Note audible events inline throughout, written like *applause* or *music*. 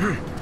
嗯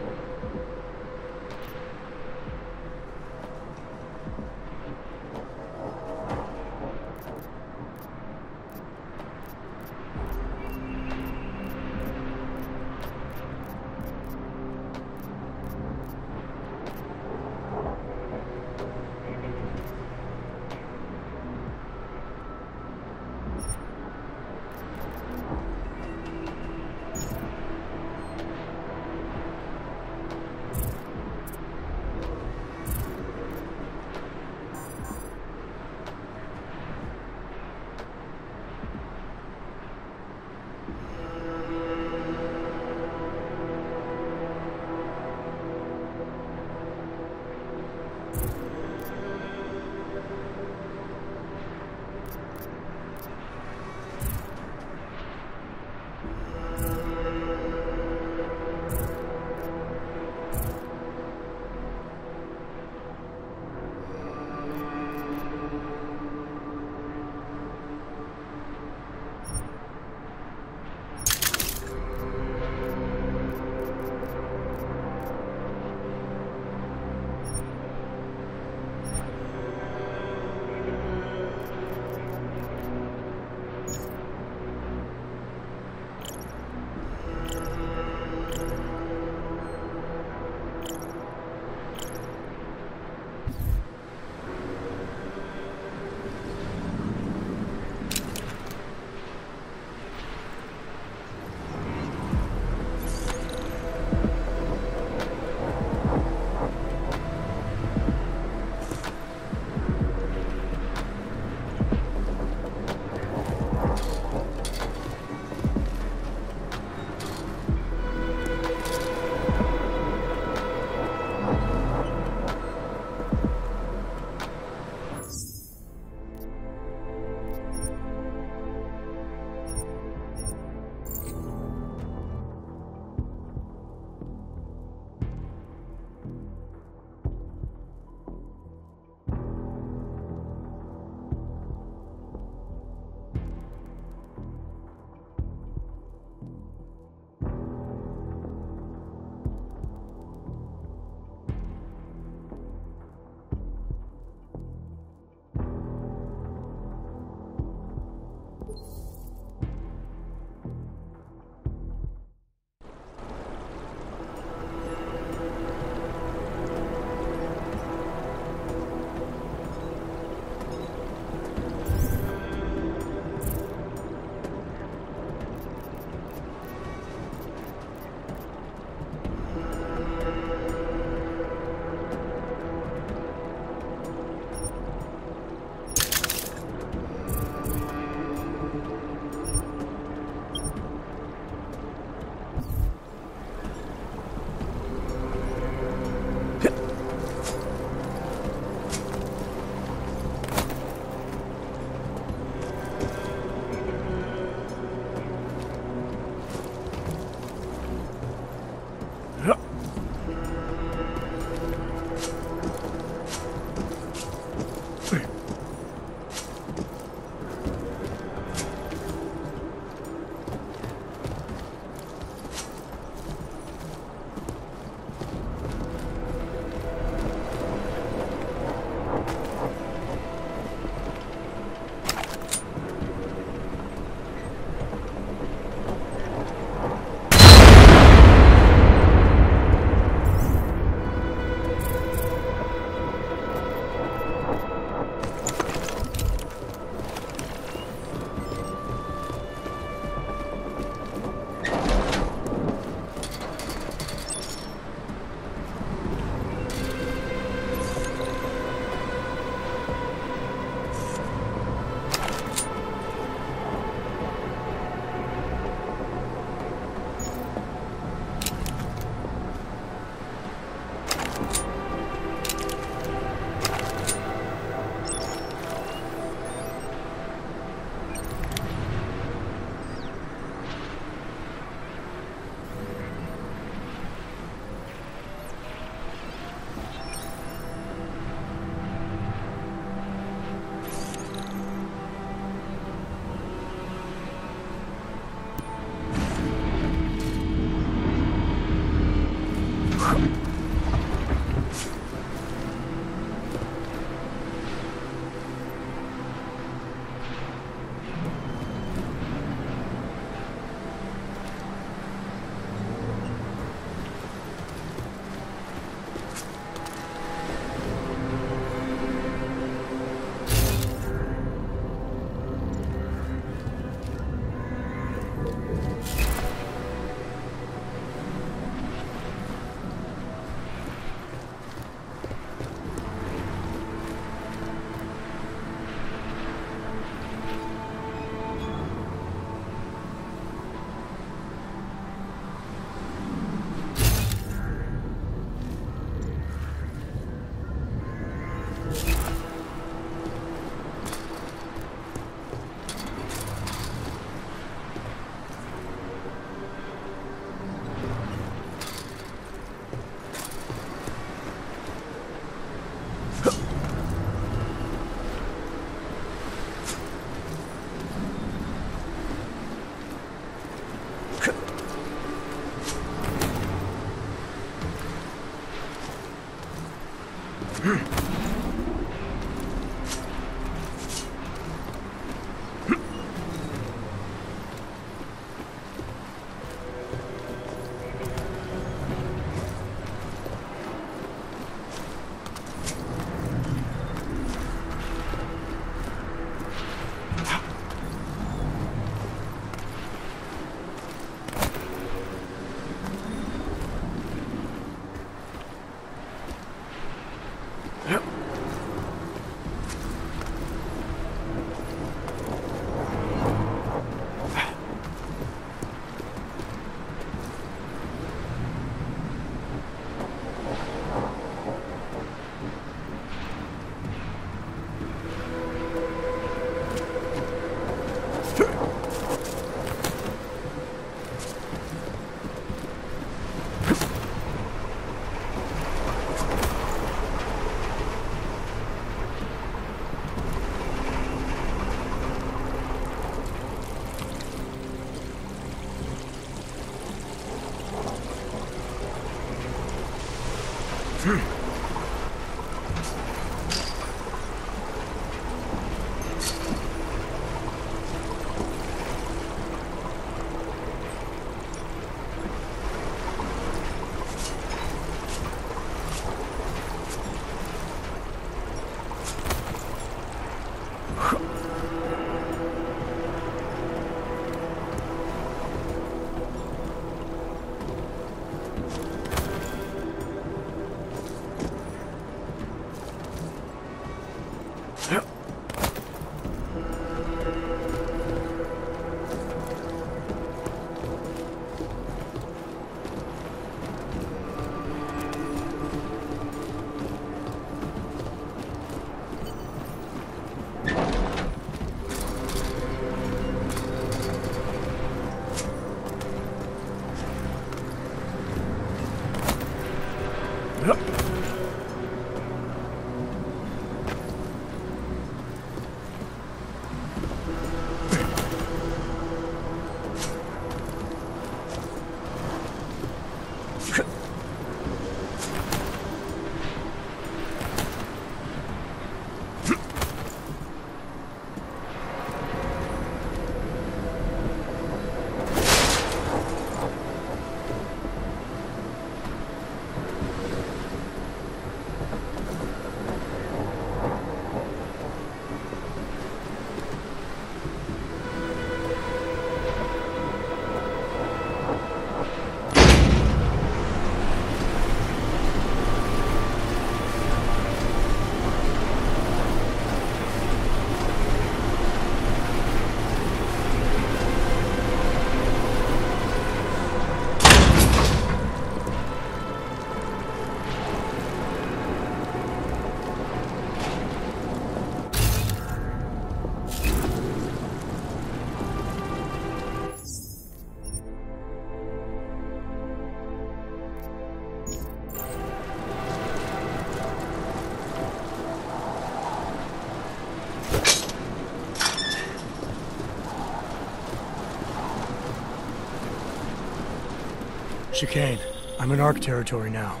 Chikane, I'm in ARC territory now.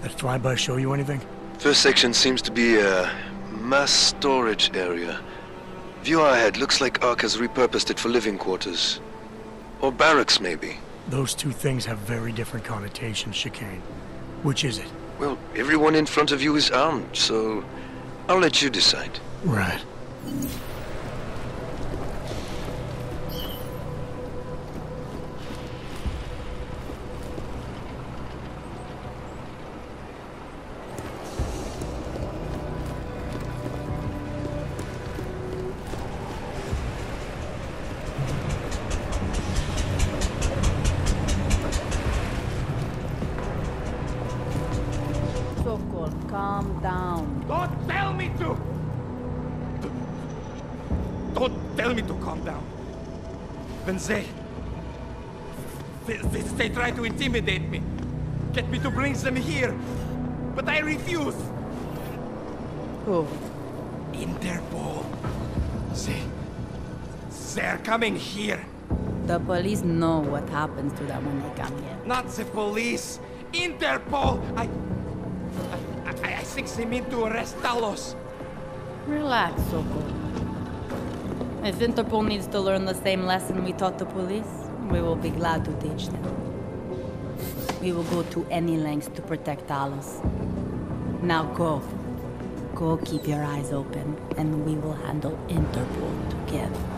That flyby show you anything? First section seems to be a mass storage area. View ahead looks like ARC has repurposed it for living quarters. Or barracks, maybe. Those two things have very different connotations, Chikane. Which is it? Well, everyone in front of you is armed, so I'll let you decide. Right. They, they, they try to intimidate me. Get me to bring them here. But I refuse. Who? Interpol. They... They're coming here. The police know what happens to them when they come here. Not the police. Interpol! I... I, I, I thinks he mean to arrest Talos. Relax, Soko. If Interpol needs to learn the same lesson we taught the police, we will be glad to teach them. We will go to any lengths to protect Talos. Now go. Go keep your eyes open, and we will handle Interpol together.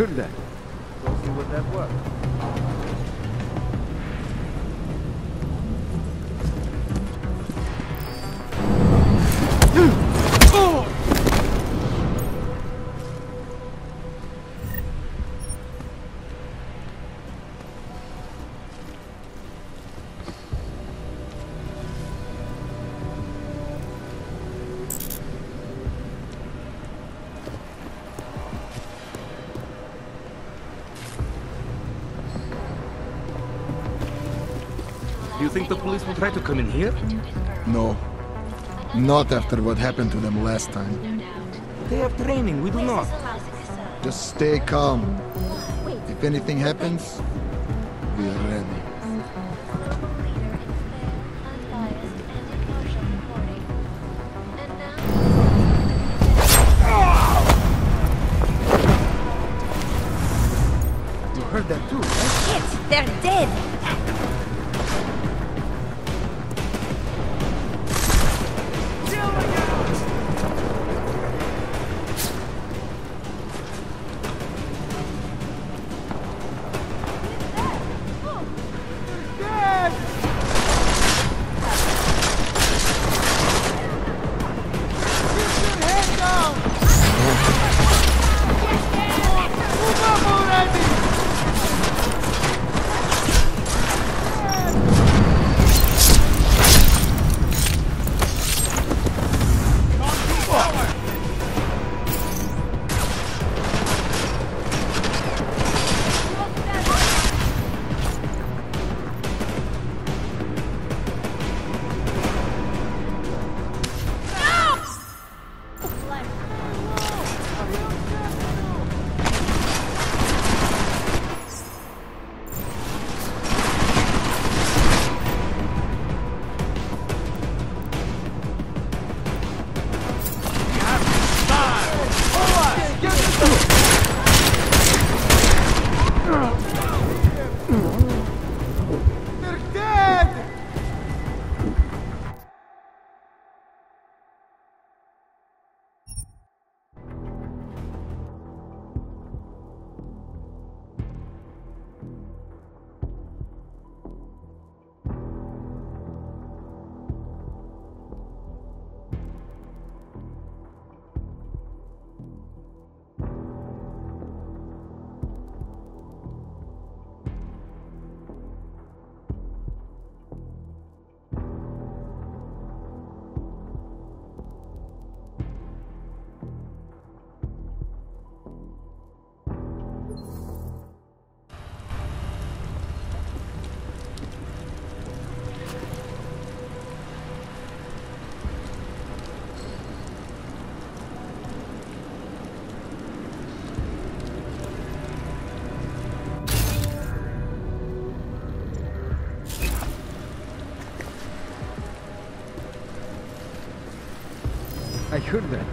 Heard that. Go see what that was. Think the police will try to come in here? No. Not after what happened to them last time. They have training, we do not. Just stay calm. If If anything happens, we are ready. Global leader in fair, unbiased, and impartial reporting. And now, You heard that too, right? Shit, they're dead. I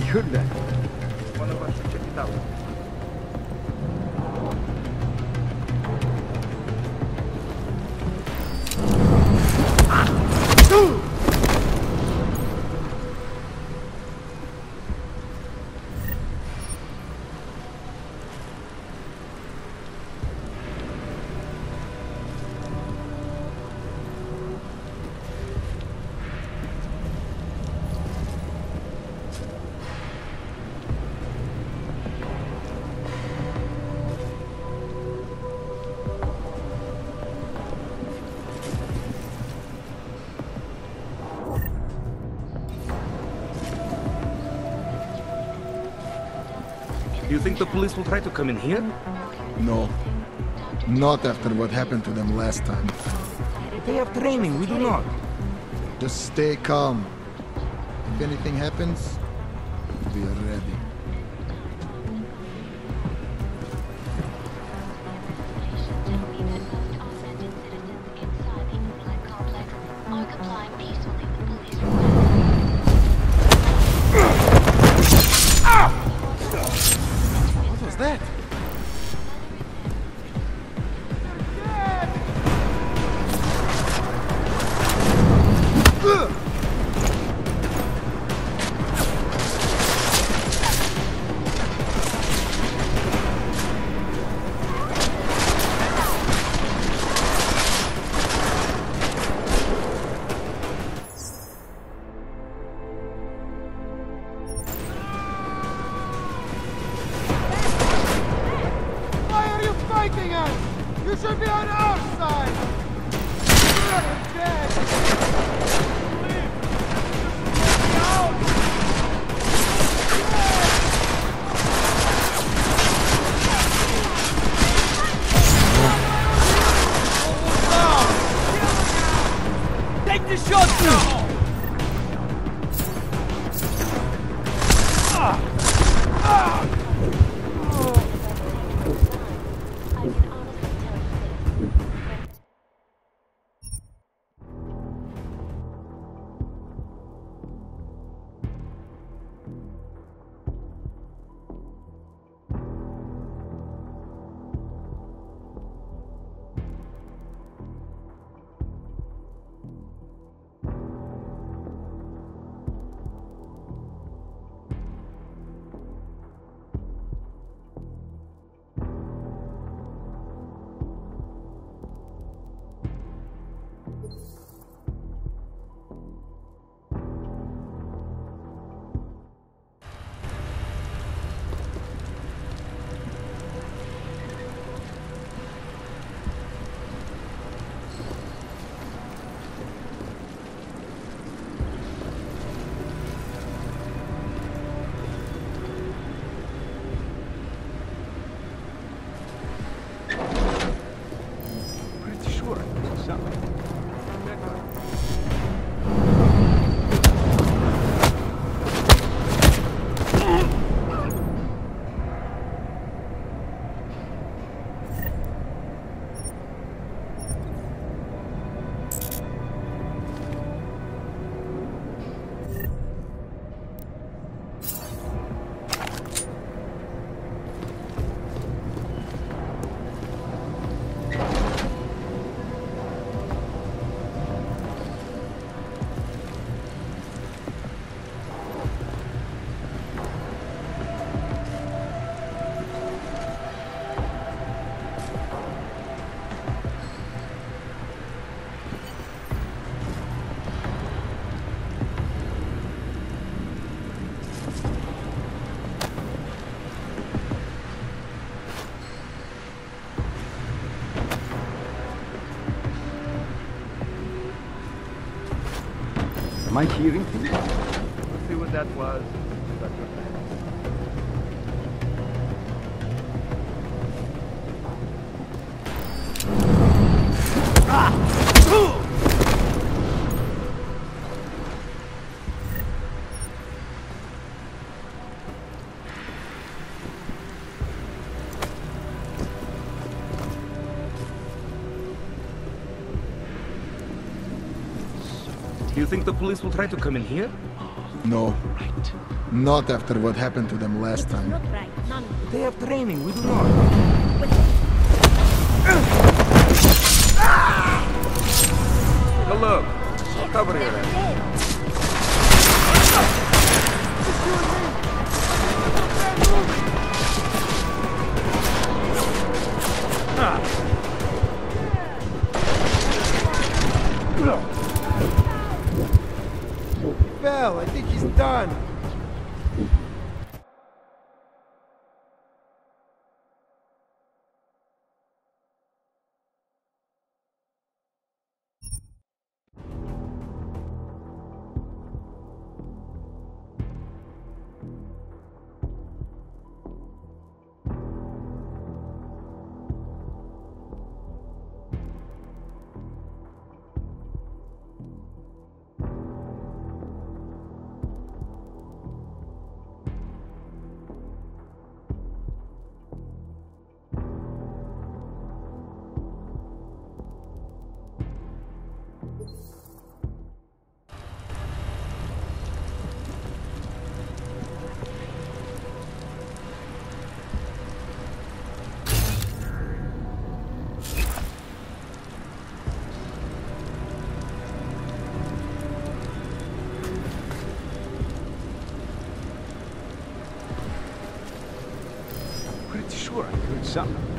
heard You think the police will try to come in here? No. Not after what happened to them last time. They have training, we do not. Just stay calm. If anything happens, we are ready. Am I hearing things? Let's see what that was. Think the police will try to come in here? No. Right. Not after what happened to them last time. Not right. None. They have training, we do not. Take a. I'll cover your Sam.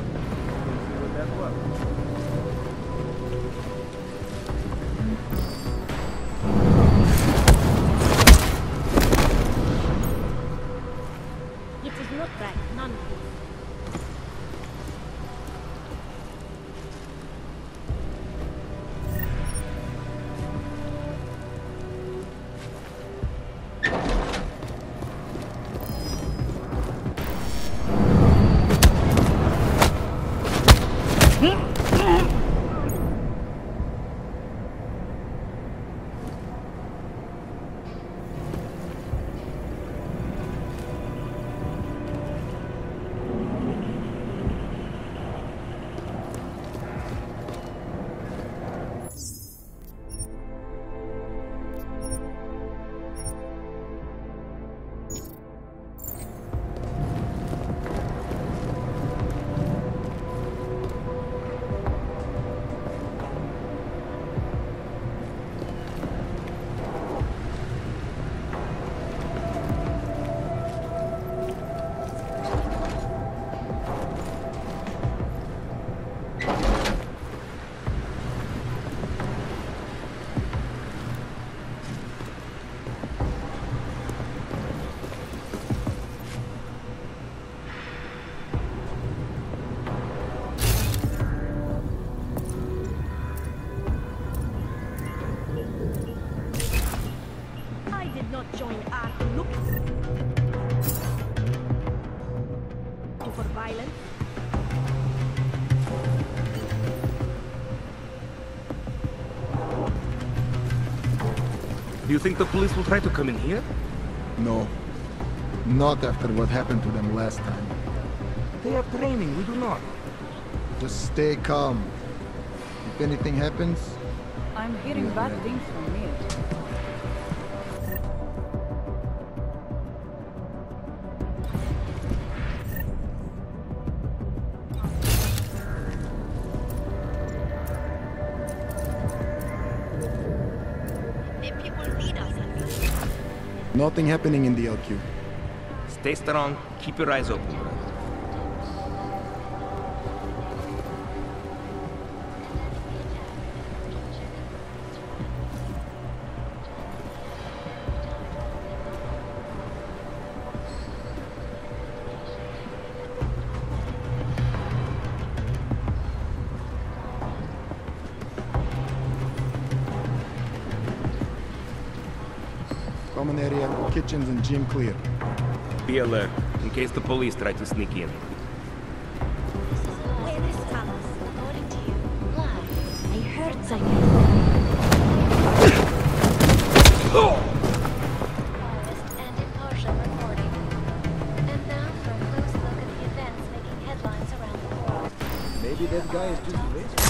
You think the police will try to come in here? No. Not after what happened to them last time. They have training, we do not. Just stay calm. If anything happens, I'm hearing bad things from Mir. We nothing happening in the LQ. Stay strong, keep your eyes open. Area, kitchens and gym clear. Be alert, in case the police try to sneak in. Where is Carlos? According to you.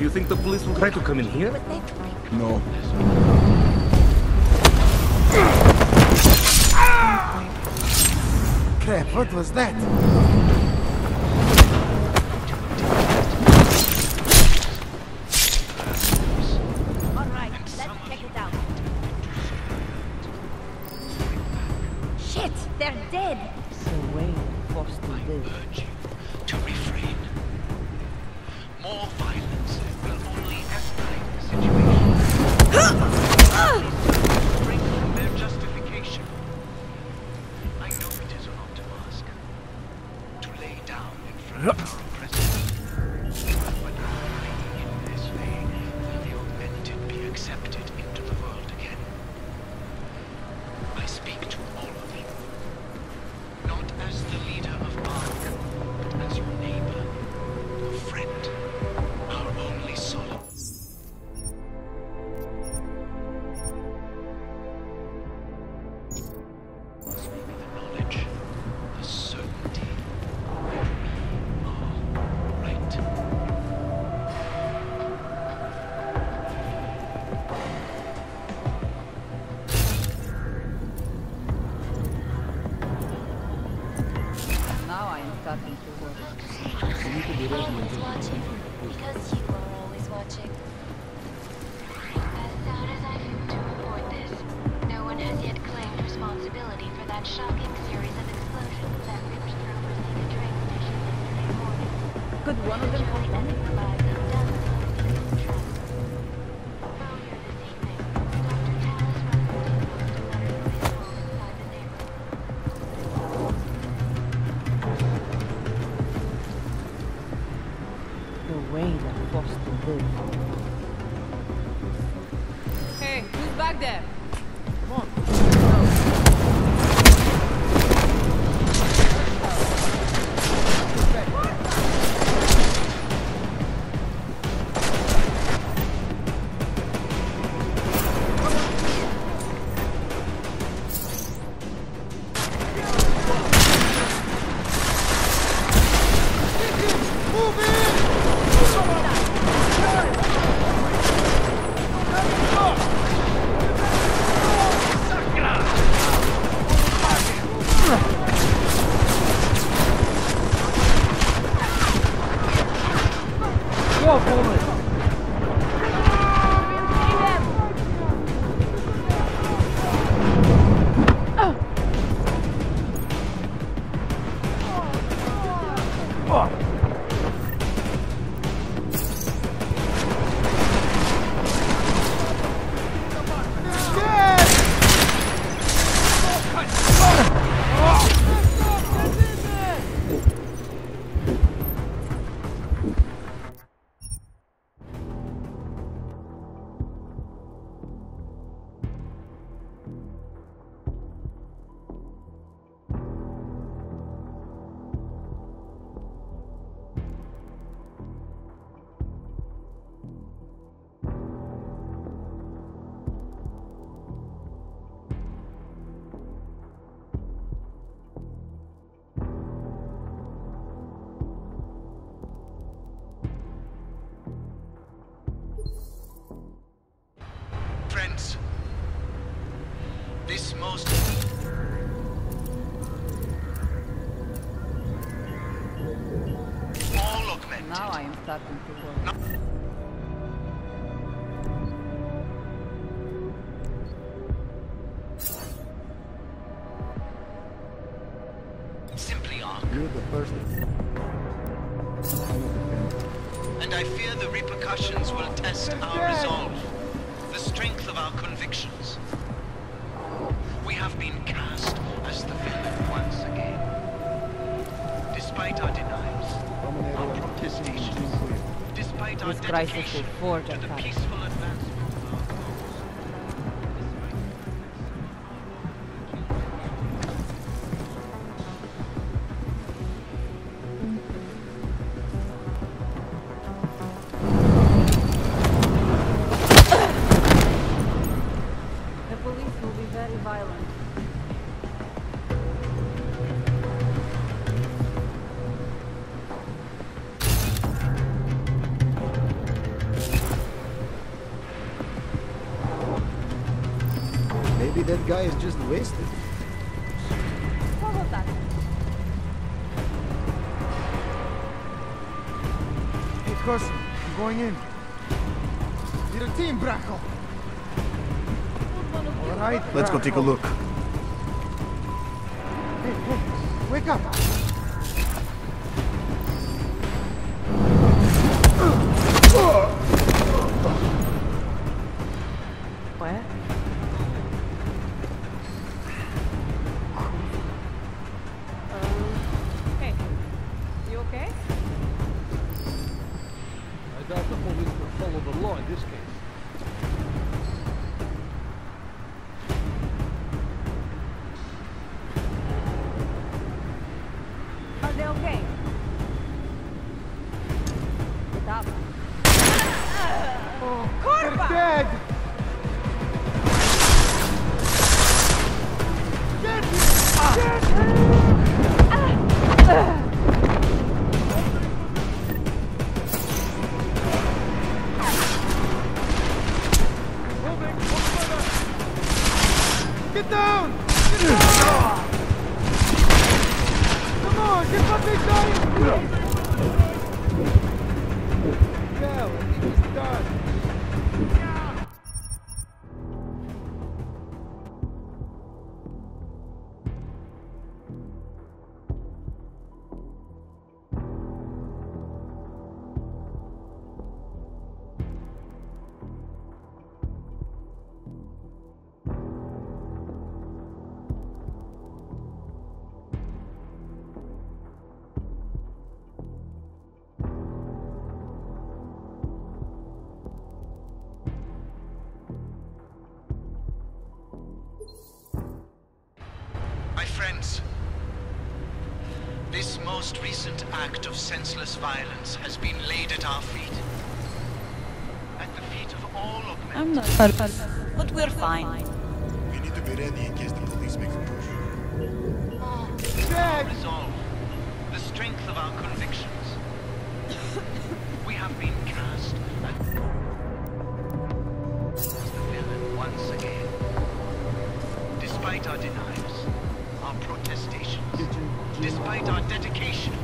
You think the police will try to come in here? No. Crap, what was that? contato com o sacrifices before that time. Take a look. Hey, hey, wake up. What? Senseless violence has been laid at our feet. At the feet of all of I'm not. But we're fine. We need to be ready in case the police make a push. our resolve, the strength of our convictions. *laughs* we have been cast as the villain once again. Despite our denials, our protestations, despite our dedication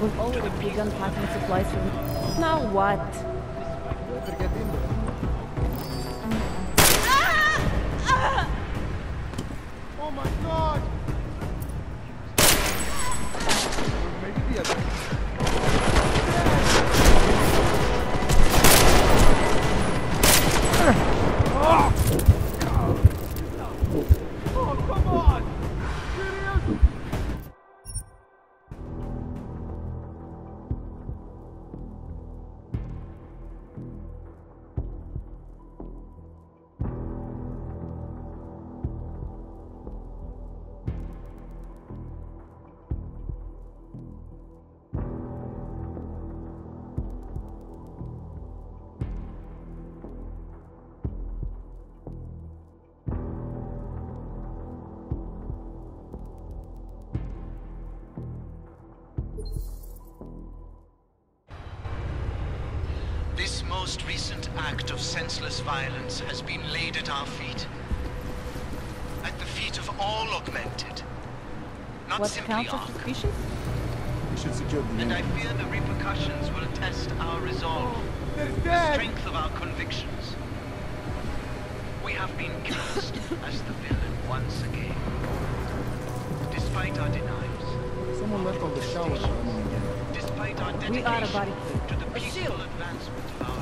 We've already begun packing supplies for. Now what? Violence has been laid at our feet. At the feet of all augmented. Not What simply counts as Ark. suspicious? We should secure the And I fear the repercussions will test our resolve, oh, They're the strength of our convictions. We have been cast *laughs* as the villain once again. Despite our denials, Someone left all the showers running again. despite our We are a dedication body. to the peaceful advancement of our